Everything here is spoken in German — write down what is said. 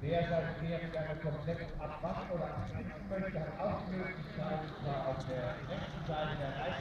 Wer sein Pferd gerne komplett abwaschen oder abschließen möchte, hat auch die Möglichkeit, zwar auf der rechten Seite der Reiter